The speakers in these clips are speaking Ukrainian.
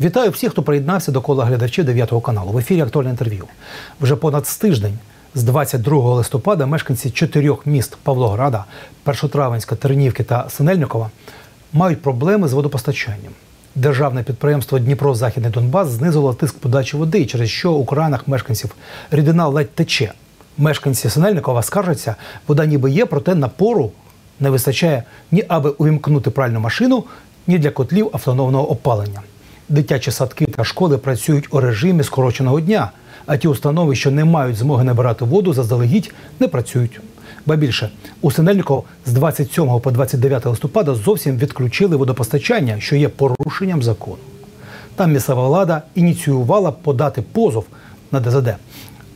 Вітаю всіх, хто приєднався до кола глядачів 9 каналу. В ефірі актуальне інтерв'ю. Вже понад тиждень з 22 листопада мешканці чотирьох міст Павлограда, Першотравенська, Тернівки та Синельникова мають проблеми з водопостачанням. Державне підприємство Дніпро Західний Донбас знизило тиск подачі води, через що у кранах мешканців рідина ледь тече. Мешканці Синельникова скаржаться, вода ніби є, проте напору не вистачає ні аби увімкнути пральну машину, ні для котлів автономного опалення. Дитячі садки та школи працюють у режимі скороченого дня, а ті установи, що не мають змоги набирати воду, заздалегідь не працюють. Ба більше у Синельниково з 27 по 29 листопада зовсім відключили водопостачання, що є порушенням закону. Там місцева влада ініціювала подати позов на ДЗД,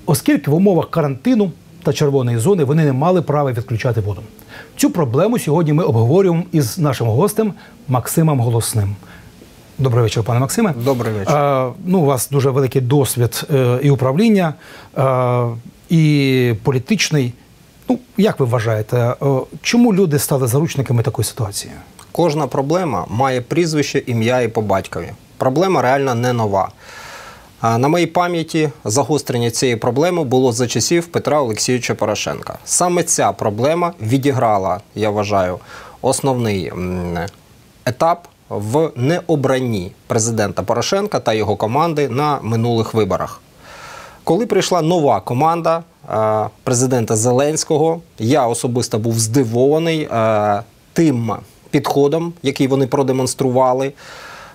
оскільки в умовах карантину та червоної зони вони не мали права відключати воду. Цю проблему сьогодні ми обговорюємо із нашим гостем Максимом Голосним. Добрий вечір, пане Максиме. Добрий вечір. Е, ну, у вас дуже великий досвід е, і управління, е, і політичний. Ну, як ви вважаєте, е, чому люди стали заручниками такої ситуації? Кожна проблема має прізвище, ім'я і по батькові. Проблема реально не нова. На моїй пам'яті загострення цієї проблеми було за часів Петра Олексійовича Порошенка. Саме ця проблема відіграла, я вважаю, основний етап в необранні президента Порошенка та його команди на минулих виборах. Коли прийшла нова команда е, президента Зеленського, я особисто був здивований е, тим підходом, який вони продемонстрували.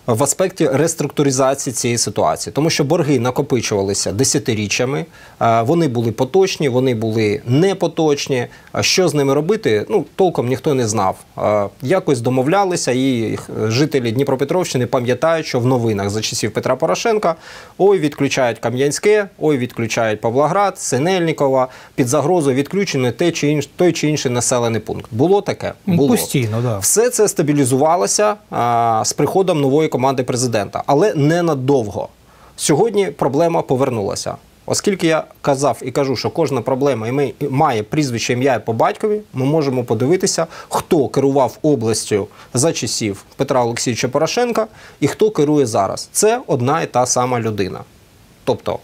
В аспекті реструктуризації цієї ситуації, тому що борги накопичувалися десятиріччями, е, вони були поточні, вони були непоточні. Що з ними робити? Ну толком ніхто не знав. Е, Якось домовлялися, і жителі Дніпропетровщини пам'ятають, що в новинах за часів Петра Порошенка ой відключають Кам'янське, ой відключають Павлоград, Синельникова під загрозою відключення те чи інш, той чи інший населений пункт. Було таке? Ну, Було. постійно, да. Все це стабілізувалося а, з приходом нової команди президента, але не надовго. Сьогодні проблема повернулася. Оскільки я казав і кажу, що кожна проблема має прізвище ім'я і по батькові, ми можемо подивитися, хто керував областю за часів Петра Олексійовича Порошенка і хто керує зараз. Це одна і та сама людина. Тобто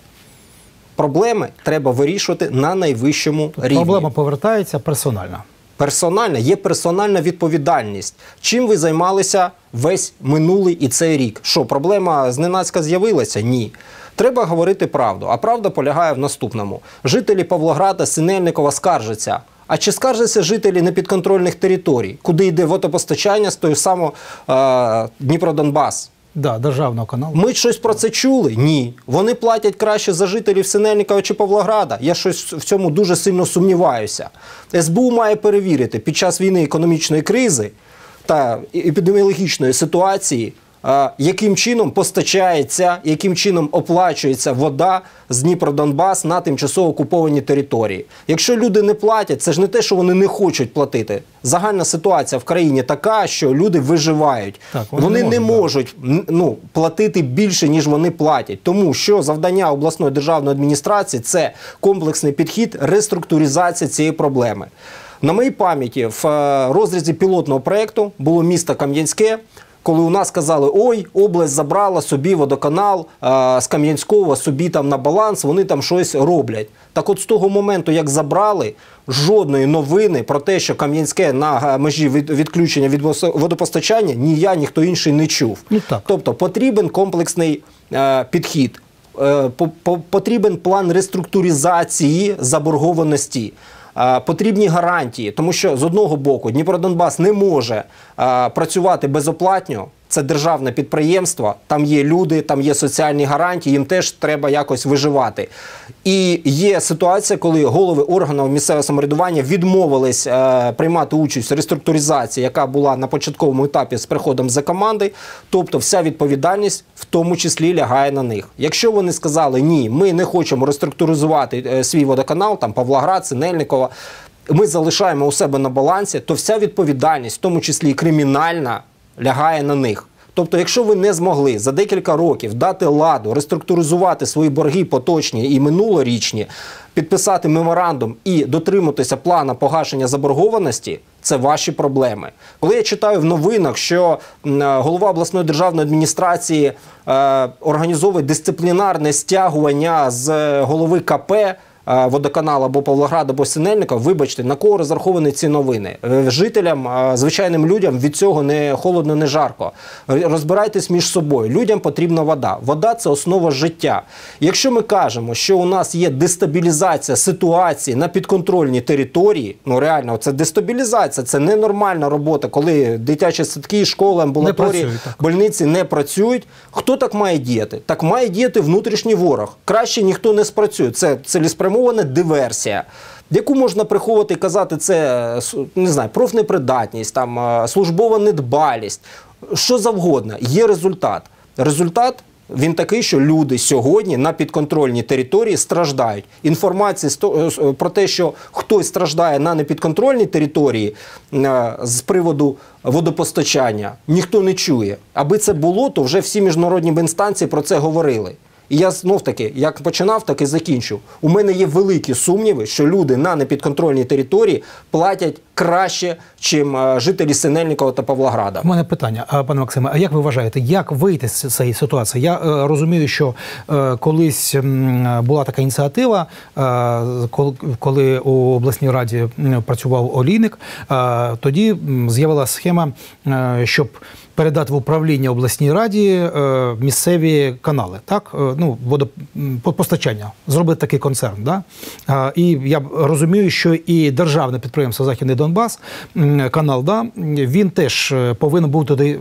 проблеми треба вирішувати на найвищому рівні. Проблема повертається персонально. Персональна є персональна відповідальність. Чим ви займалися весь минулий і цей рік? Що проблема зненацька з'явилася? Ні. Треба говорити правду. А правда полягає в наступному: жителі Павлограда, Синельникова скаржаться. А чи скаржаться жителі непідконтрольних територій, куди йде водопостачання з того самого е, Дніпро-Донбас? Да, державного каналу. Ми щось про це чули? Ні. Вони платять краще за жителів Синельникова чи Павлограда. Я щось в цьому дуже сильно сумніваюся. СБУ має перевірити під час війни економічної кризи та епідеміологічної ситуації, яким чином постачається, яким чином оплачується вода з Дніпро-Донбас на тимчасово окуповані території. Якщо люди не платять, це ж не те, що вони не хочуть платити. Загальна ситуація в країні така, що люди виживають. Так, вони вони не не можуть, да. можуть ну, платити більше, ніж вони платять. Тому що завдання обласної державної адміністрації це комплексний підхід, реструктуризація цієї проблеми. На моїй пам'яті в е, розрізі пілотного проєкту було місто Кам'янське. Коли у нас казали, ой, область забрала собі водоканал з Кам'янського собі там на баланс, вони там щось роблять. Так от з того моменту, як забрали, жодної новини про те, що Кам'янське на межі відключення від водопостачання, ні я, ніхто інший не чув. Ну, так. Тобто потрібен комплексний е, підхід, е, по- по- потрібен план реструктуризації заборгованості. Потрібні гарантії, тому що з одного боку Дніпро-Донбас не може працювати безоплатно. Це державне підприємство, там є люди, там є соціальні гарантії, їм теж треба якось виживати. І є ситуація, коли голови органів місцевого самоврядування відмовились е, приймати участь в реструктуризації, яка була на початковому етапі з приходом за команди. Тобто, вся відповідальність в тому числі лягає на них. Якщо вони сказали ні, ми не хочемо реструктуризувати е, свій водоканал, там Павлоград, Синельникова. Ми залишаємо у себе на балансі, то вся відповідальність, в тому числі і кримінальна, лягає на них. Тобто, якщо ви не змогли за декілька років дати ладу, реструктуризувати свої борги поточні і минулорічні, підписати меморандум і дотриматися плана погашення заборгованості, це ваші проблеми. Коли я читаю в новинах, що е, голова обласної державної адміністрації е, організовує дисциплінарне стягування з е, голови КП. Е, Водоканал або Павлоград, або Синельника, вибачте, на кого розраховані ці новини? Е, Жителям, е, звичайним людям від цього не холодно, не жарко. Розбирайтесь між собою. Людям потрібна вода. Вода це основа життя. Якщо ми кажемо, що у нас є дестабілізація ситуації на підконтрольній території, ну реально, це дестабілізація, це ненормальна робота, коли дитячі садки, школи, амбулаторії, так. больниці не працюють. Хто так має діяти? Так має діяти внутрішній ворог. Краще ніхто не спрацює. Це цілеспрямована диверсія. Яку можна приховувати і казати, це е, не знаю, профнепридатність, там е, службова недбалість, що завгодно. Є результат. Результат він такий, що люди сьогодні на підконтрольній території страждають. Інформації е, про те, що хтось страждає на непідконтрольній території з приводу водопостачання, ніхто не чує. Аби це було, то вже всі міжнародні інстанції про це говорили. І я знов таки, як починав, так і закінчу. У мене є великі сумніви, що люди на непідконтрольній території платять краще, чим е, жителі Синельникова та Павлограда. У мене питання, пане Максиме, а як ви вважаєте, як вийти з цієї ситуації? Я е, розумію, що е, колись була така ініціатива, коли у обласній раді працював олійник, тоді з'явилася схема, щоб передати в управління обласній раді місцеві канали, так ну водопостачання, зробити такий концерн. Да? І я розумію, що і державне підприємство Західний Донбас, канал, да, він теж е, повинен був туди е,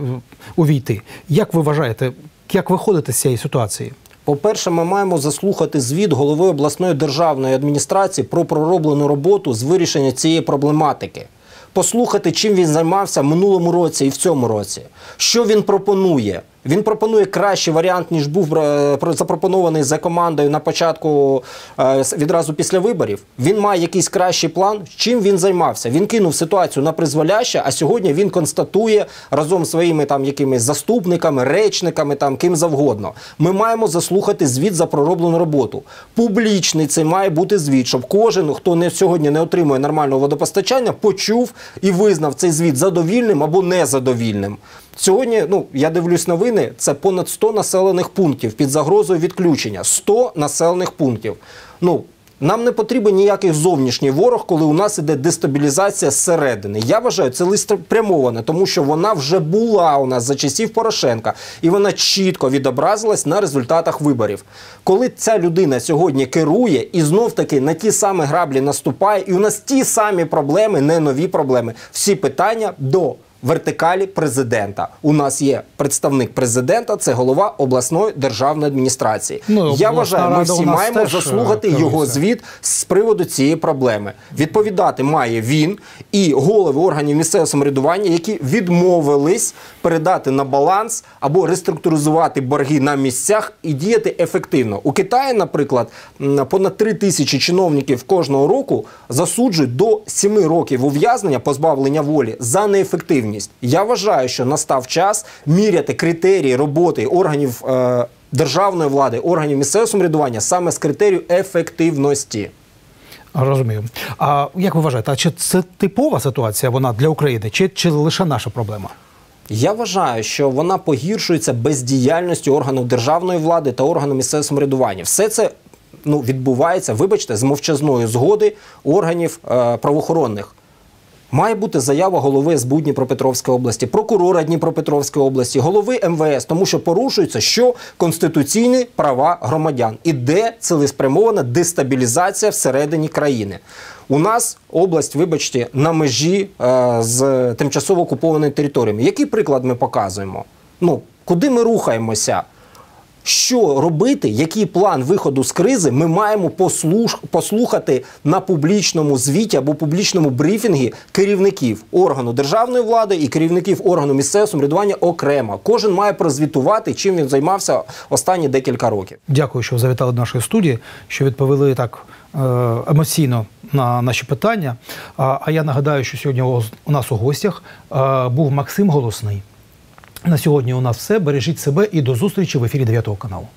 увійти. Як ви вважаєте, як виходити з цієї ситуації? По-перше, ми маємо заслухати звіт голови обласної державної адміністрації про пророблену роботу з вирішення цієї проблематики. Послухати, чим він займався минулому році і в цьому році. Що він пропонує? Він пропонує кращий варіант, ніж був е, про- запропонований за командою на початку е, відразу після виборів. Він має якийсь кращий план. Чим він займався? Він кинув ситуацію на призволяще, а сьогодні він констатує разом з своїми там якимись заступниками, речниками, там ким завгодно. Ми маємо заслухати звіт за пророблену роботу. Публічний це має бути звіт, щоб кожен, хто не сьогодні не отримує нормального водопостачання, почув і визнав цей звіт задовільним або незадовільним. Сьогодні, ну я дивлюсь новини, це понад 100 населених пунктів під загрозою відключення. 100 населених пунктів. Ну нам не потрібен ніякий зовнішній ворог, коли у нас іде дестабілізація зсередини. Я вважаю, це листопрямоване, тому що вона вже була у нас за часів Порошенка, і вона чітко відобразилась на результатах виборів. Коли ця людина сьогодні керує і знов таки на ті самі граблі наступає, і у нас ті самі проблеми, не нові проблеми. Всі питання до вертикалі президента. У нас є представник президента, це голова обласної державної адміністрації. Ну, Я вважаю, ми всі маємо теж, заслухати е, його звіт з приводу цієї проблеми. Відповідати має він і голови органів місцевого самоврядування, які відмовились передати на баланс або реструктуризувати борги на місцях і діяти ефективно. У Китаї, наприклад, понад 3 тисячі чиновників кожного року засуджують до 7 років ув'язнення позбавлення волі за неефективність. Я вважаю, що настав час міряти критерії роботи органів. Е- Державної влади, органів місцевого самоврядування саме з критерію ефективності. Розумію. А як ви вважаєте, а чи це типова ситуація вона для України, чи, чи лише наша проблема? Я вважаю, що вона погіршується бездіяльністю органів державної влади та органів місцевого самоврядування. Все це ну, відбувається, вибачте, з мовчазної згоди органів е, правоохоронних. Має бути заява голови СБУ Дніпропетровської області, прокурора Дніпропетровської області, голови МВС, тому що порушується що конституційні права громадян. Іде цілеспрямована дестабілізація всередині країни. У нас область, вибачте, на межі е, з тимчасово окупованими територіями. Який приклад ми показуємо? Ну, куди ми рухаємося? Що робити, який план виходу з кризи, ми маємо послуш... послухати на публічному звіті або публічному брифінгі керівників органу державної влади і керівників органу місцевого самоврядування окремо. Кожен має прозвітувати, чим він займався останні декілька років. Дякую, що завітали до нашої студії, що відповіли так е, емоційно на наші питання. А, я нагадаю, що сьогодні у у нас у гостях е, був Максим Голосний. На сьогодні у нас все. Бережіть себе і до зустрічі в ефірі 9 каналу.